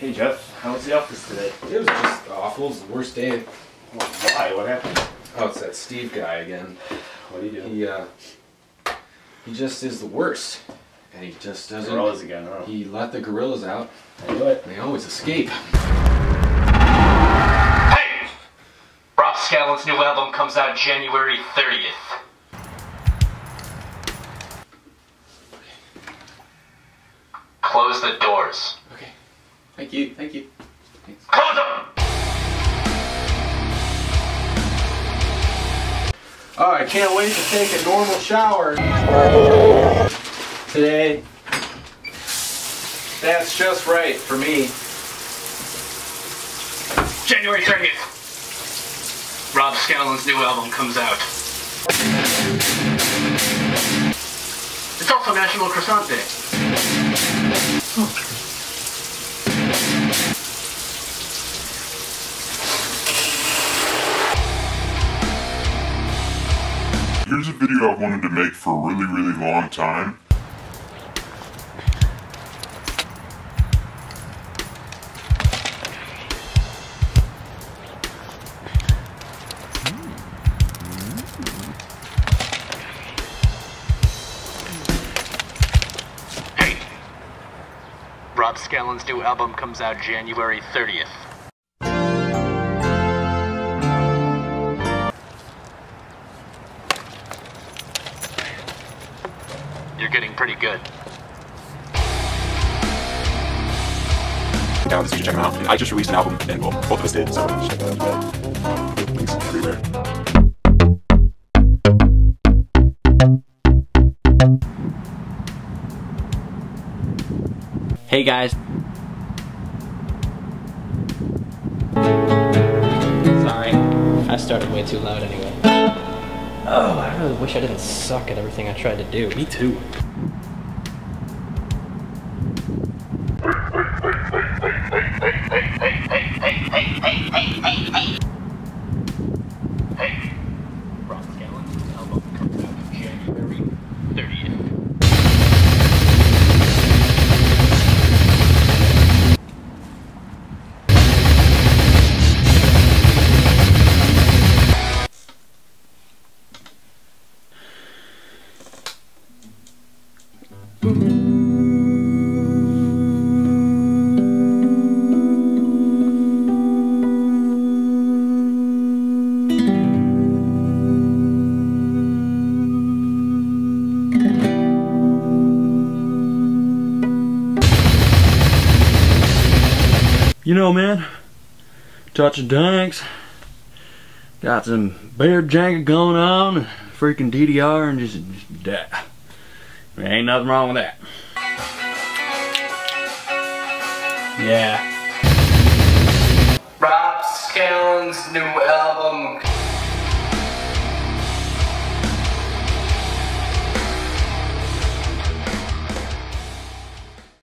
Hey Jeff, how was the office today? It was just awful. It was the worst day. Well, why? What happened? Oh, it's that Steve guy again. What do you do? He uh, he just is the worst, and he just doesn't. Gorillas again. Oh. He let the gorillas out. I knew it. They always escape. Hey! Rob Scallon's new album comes out January 30th. Close the doors. Okay. Thank you. Thank you. Thanks. Close them! Oh, I can't wait to take a normal shower today. That's just right for me. January 30th. Rob Scallon's new album comes out. It's also National Croissant Day. Here's a video I've wanted to make for a really, really long time. Hey! Rob Scallon's new album comes out January 30th. You're getting pretty good. down so you check them out. I just released an album, and well, both of us did, so check that out. Links everywhere. Hey guys. Sorry, I started way too loud anyway. Oh, I really wish I didn't suck at everything I tried to do. Me too. You know, man, touch of danks. Got some bear jank going on, freaking DDR, and just, just that. There ain't nothing wrong with that. Yeah. Rob Scallon's new album